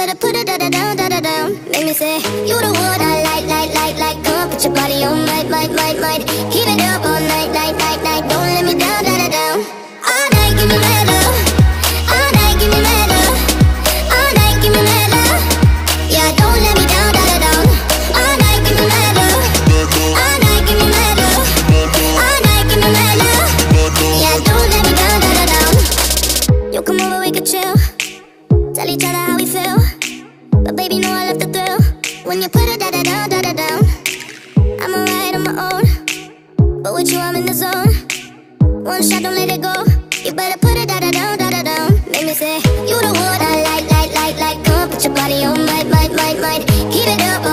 Put it down, da da down. Make me say you the one I like, like, like, like. Come on, put your body on, might, might, might, might. Keep it up all night, night, night, night. Don't let me down, da down. All night, give me mad love. All night, give me mad love. All night, give me mad love. Yeah, don't let me down, da down. All night, give me mad love. All night, give me mad love. All night, give me mad love. Yeah, don't let me down, da down. You come over, we could chill. When you put it da da down, da da down. I'm alright on my own. But with you, I'm in the zone. One shot, don't let it go. You better put it da da down, da da down. Make me say, You the one I like, like, like, like. Come put your body on, might, might, might, might. Keep it up